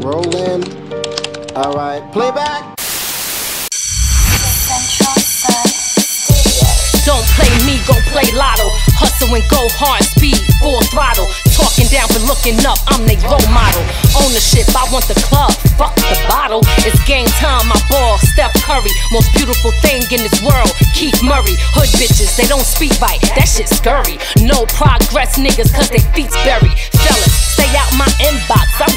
Rolling. Alright, playback. Don't play me, go play lotto. Hustle and go hard, speed, full throttle. Talking down but looking up, I'm the role model. Ownership, I want the club, fuck the bottle. It's game time, my ball, Steph Curry. Most beautiful thing in this world, Keith Murray. Hood bitches, they don't speak right, that shit's scurry. No progress niggas, cause they feet's buried. Fellas, stay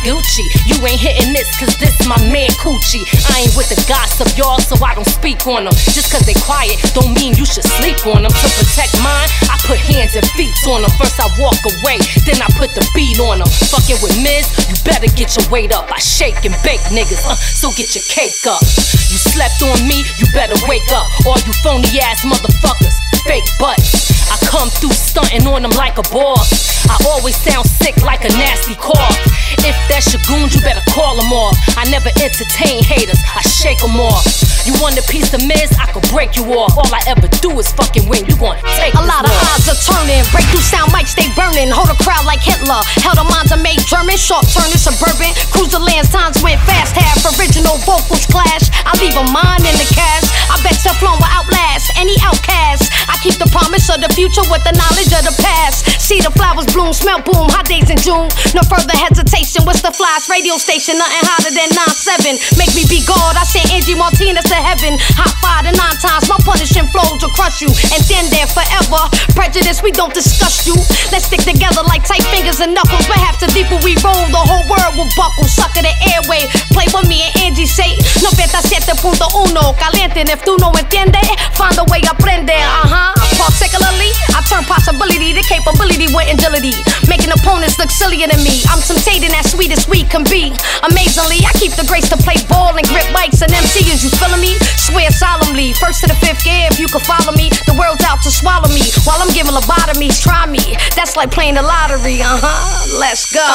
Gucci. You ain't hitting this, cause this my man Coochie. I ain't with the gossip, y'all, so I don't speak on them. Just cause they quiet, don't mean you should sleep on them. To protect mine, I put hands and feet on them. First I walk away, then I put the beat on them. Fucking with Miz, you better get your weight up. I shake and bake niggas, uh, so get your cake up. You slept on me, you better wake up. All you phony ass motherfuckers, fake butts. I come through stunting on them like a boss. I always sound sick like a nasty cough. Never entertain haters, I shake them off. You want a piece of Miz, I could break you off. All I ever do is fucking win. You gon' take A lot of odds are turning. Breakthrough sound mics, they burning. Hold a crowd like Hitler. Held a mind to make German. Sharp turning suburban. Cruiser lands times went fast. Half original vocals clash. I leave a mind in the cash. I bet Teflon will outlast any outcast. I keep the promise of the future with the knowledge of the past. See the flowers bloom, smell boom. Hot days in June. No further hesitation. Radio station, nothing hotter than 9-7. Make me be God. I sent Angie Martinez to heaven. Hot fire to nine times. My punishing flows will crush you and stand there forever. Prejudice, we don't discuss you. Let's stick together like tight fingers and knuckles. Perhaps the deeper we roll, the whole world will buckle. Sucker the airway. Play with me and Angie say. 97.1 caliente. If tú no entiendes, find a way aprende. Uh huh. Particularly, I turn possibility to capability with agility. Making opponents look sillier than me. I'm temptating as to play ball and grip mics and MCs. You feeling me? Swear solemnly. First to the fifth gear, if you can follow me. The world's out to swallow me while I'm giving lobotomies. Try me. That's like playing the lottery. Uh huh. Let's go.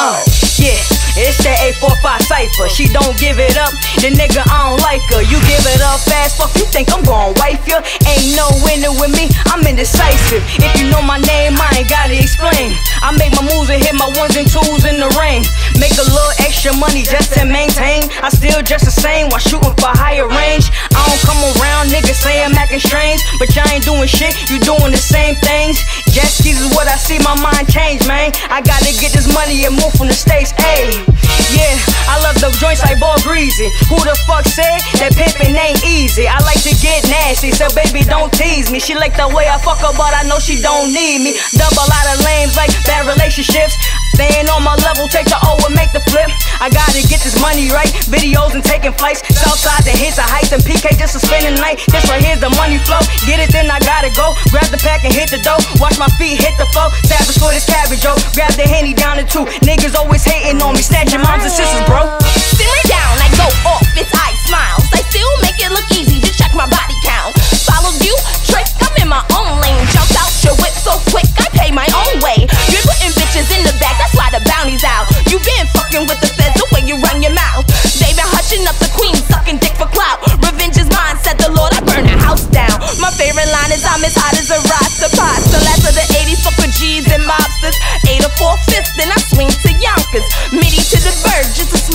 Yeah, it's that 845 cipher. She don't give it up, the nigga I don't like her. You give it up fast, fuck you think I'm gon' wife ya? Ain't no winner with me, I'm indecisive. If you know my name, I ain't gotta explain. I make my moves and hit my ones and twos in the rain. Make a little extra money just to maintain. I still dress the same while shooting for higher range. I don't come around niggas saying I'm acting strange, but y'all ain't doing shit, you doing the same things. Jet skis is what I see, my mind change, man. I gotta get this money and move from the states, ayy. Yeah, I love the joints like ball greasy. Who the fuck said that pimpin' ain't easy? I like to get nasty, so baby don't tease me. She like the way I fuck her, but I know she don't need me. Double lot of lames like bad relationships. Staying on my level, take the O and make the flip. I gotta get this money right. Videos and taking flights. Southside the hits, I heights and PK just to spend the night. This right here's the money flow. Get it, then I gotta go. Grab the pack and hit the dough. Watch my feet hit the flow. Savage for this cabbage, yo. Grab the henny down to two. Niggas always hating on me. Snatching moms and sisters, bro.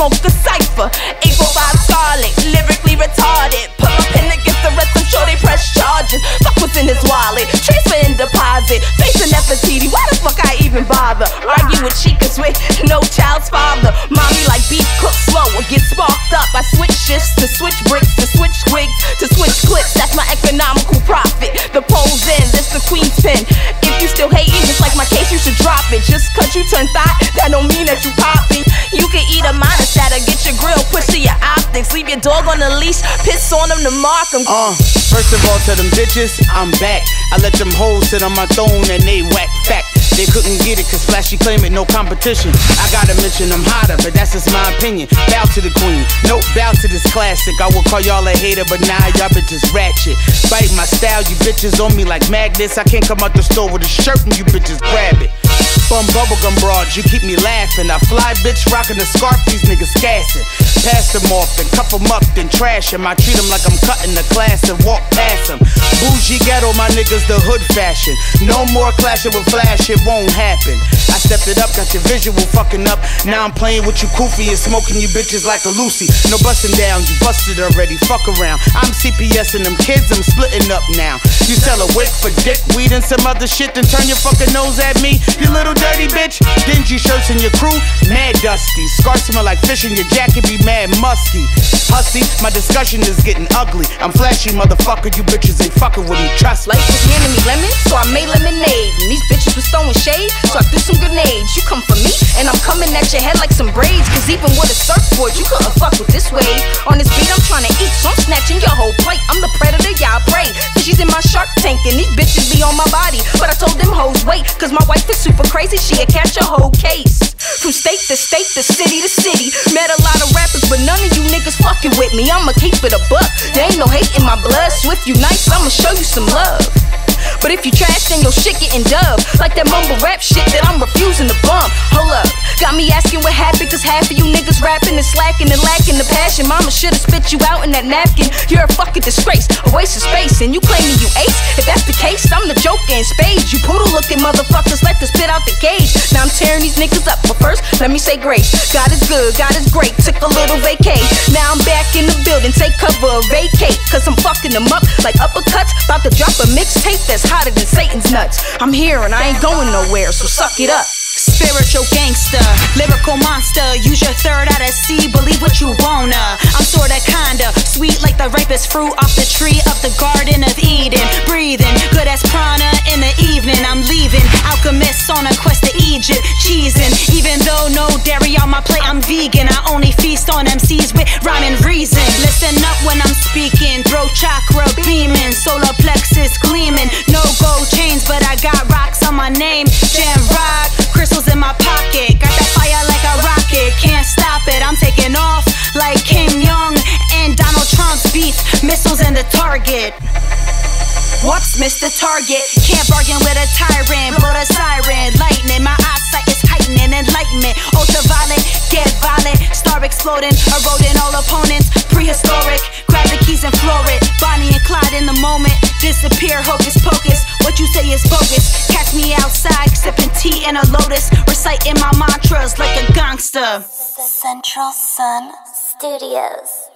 Smoke a cipher. 845 Scarlet, lyrically retarded. Put my pen against the rest, I'm sure they press charges. Fuck what's in his wallet, transfer and deposit. Facing Nefertiti, why the fuck I even bother? Argue with chicas with no child's father. Mommy like beef cook slow or get sparked up. I switch shifts to switch bricks to switch twigs to switch clips. That's my economical profit. The pole's in, this the queen's pin. If you still hating, just like my case, you should drop it. Just cause you turn thought, that don't mean that you popping. Get your grill pushed to your optics. Leave your dog on the leash, piss on him to mark him. Uh, first of all, to them bitches, I'm back. I let them hoes sit on my throne and they whack fact. They couldn't get it cause flashy claim it, no competition. I gotta mention I'm hotter, but that's just my opinion. Bow to the queen, no bow to this classic. I would call y'all a hater, but now nah, y'all bitches ratchet. Bite my style, you bitches on me like magnets. I can't come out the store with a shirt and you bitches grab it. Bum bubblegum broads, you keep me laughing. I fly bitch rocking the scarf, these niggas gassing. Pass them off, then cuff them up, then trash them. I treat them like I'm cutting the class and walk past them. Bougie ghetto, my niggas, the hood fashion. No more clashing with flash, it won't happen. I stepped it up, got your visual fucking up. Now I'm playing with you koofy and smoking you bitches like a Lucy. No busting down, you busted already, fuck around. I'm CPS and them kids, I'm splitting up now. You sell a wick for dick, weed, and some other shit, then turn your fucking nose at me. You little dirty bitch. Dingy shirts in your crew, mad dusty. Scars smell like fish and your jacket be mad musky. Hussy, my discussion is getting ugly. I'm flashy, motherfucker, you bitches ain't fucking with me, trust me. Life was handing me lemons, so I made lemonade. And these bitches was throwing shade, so I threw some grenades. You come for me, and I'm coming at your head like some braids. Cause even with a surfboard, you couldn't fuck with this wave. On this beat, I'm trying to eat, so I'm snatching your whole plate. I'm the predator, y'all pray. Cause she's in my shark tank, and these bitches be on my body. But I told them hoes, wait, cause my wife is super crazy, she'll catch a whole case. From state to state, to city to city. Met a lot of fucking with me. I'ma keep it a buck. There ain't no hate in my blood, so if you nice, I'ma show you some love. But if you trash, then your shit getting dub. Like that mumble rap shit that I'm refusing to bump. Hold up, got me asking what happened, cause half of you niggas rapping and slacking and lacking the passion. Mama should've spit you out in that napkin. You're a fucking disgrace, a waste of space, and you claiming you ace. If that's the case, I'm the joker in spades. You poodle looking motherfuckers like to spit out the cage. Now I'm tearing these niggas up, but first, let me say grace. God is good, God is great, took a little vacay. Now I'm back in the building, take cover, vacate, cause I'm fucking them up like uppercuts. About to drop a mixtape that's hotter than Satan's nuts. I'm here and I ain't going nowhere, so suck it up. Spiritual gangster, lyrical monster. Use your third eye to see, believe what you wanna. I'm sorta kinda sweet like the ripest fruit off the tree of the Garden of Eden. Breathing good as prana in the evening. I'm leaving, alchemists on a quest to Egypt. Cheesing, even though no dairy on my plate, I'm vegan. I only feast on MCs and reason. Listen up when I'm speaking, throat chakra beaming, solar plexus gleaming. No gold chains, but I got rocks on my name. Jam rock, crystals in my pocket. Got that fire like a rocket, can't stop it. I'm taking off like Kim Jong and Donald Trump's beef. Missiles in the target. Whoops, the target. Can't bargain with a tyrant. Blow the siren. Lightning, in my eyesight is heightening. Enlightenment. Ultraviolet, get violent. Star exploding, eroding all opponents. Prehistoric. Grab the keys and floor it. Bonnie and Clyde in the moment. Disappear, hocus pocus. What you say is bogus. Catch me outside, sipping tea in a lotus. Reciting my mantras like a gangster. Central Sun Studios.